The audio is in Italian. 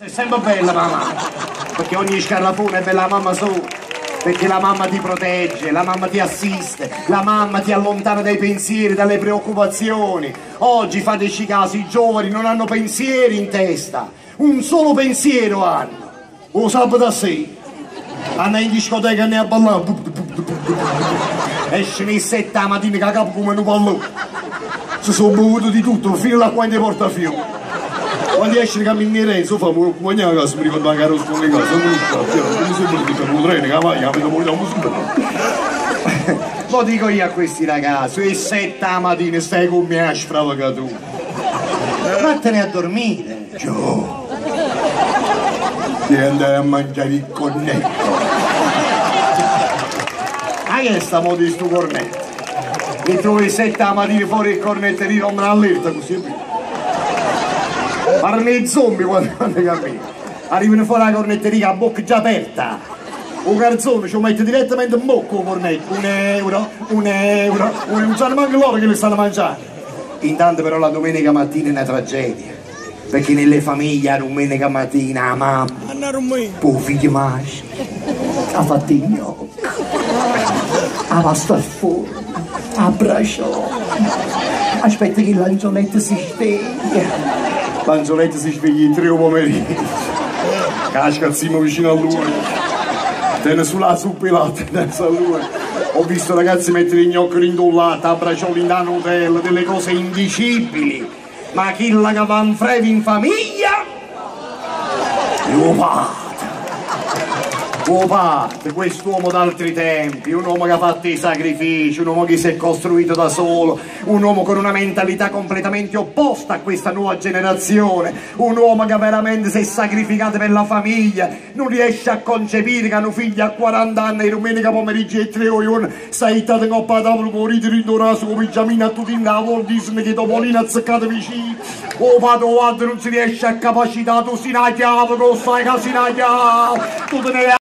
È sempre bella mamma, perché ogni scarlafone è bella la mamma sua, perché la mamma ti protegge, la mamma ti assiste, la mamma ti allontana dai pensieri, dalle preoccupazioni. Oggi fateci caso, i giovani non hanno pensieri in testa, un solo pensiero hanno, lo sabato a sé. Andare in discoteca e ne a ballare, esce in sette la mattina che a capo come un pallone. Si sono bevuto di tutto, fino a quando porta fiume quando esce camminare so fa mo mo nya gas mi ricordo magari lo scuole gas non mi ricordo non so perché per un treno che vai a vedo molto musica lo dico io a questi ragazzi e sette la mattina stai con me a sfravaga tu vattene a dormire giù devi andare a mangiare il cornetto. Ma che sta mo di sto cornetto? E trovi sette la mattina fuori il cornetto e ti rompono all'erta così Parlano i zombie quando, quando cammino. Arrivano fuori la cornetteria a bocca già aperta. Un garzone ci mette direttamente in bocca un cornetto. Un euro, un euro, un non sanno manco loro che li stanno mangiando. Intanto però la domenica mattina è una tragedia. Perché nelle famiglie la domenica mattina la mamma, il figlio maschio, ha fatto il gnocco, ha pasta al forno, ha bracciato, aspetta che l'angioletto si sveglia L'Angioletto si sveglia in tre pomeriggio. Casca zimo vicino a lui. Tiene sulla suppilata adesso a lui. Ho visto ragazzi mettere i gnocchi rindollati, a braccioli da Nutella, delle cose indicibili. Ma chi la va in in famiglia? Lo fa tuo padre, quest'uomo d'altri tempi, un uomo che ha fatto i sacrifici, un uomo che si è costruito da solo, un uomo con una mentalità completamente opposta a questa nuova generazione, un uomo che veramente si è sacrificato per la famiglia, non riesce a concepire che hanno figli a 40 anni e domenica pomeriggio e tre ore, sei stato con i rindorato con pigiamina a tutti in Walt Disney che Topolino azzeccato vicino, oh oh padre non si riesce a capacitare, tu si na chiave, tu stai che tu te ne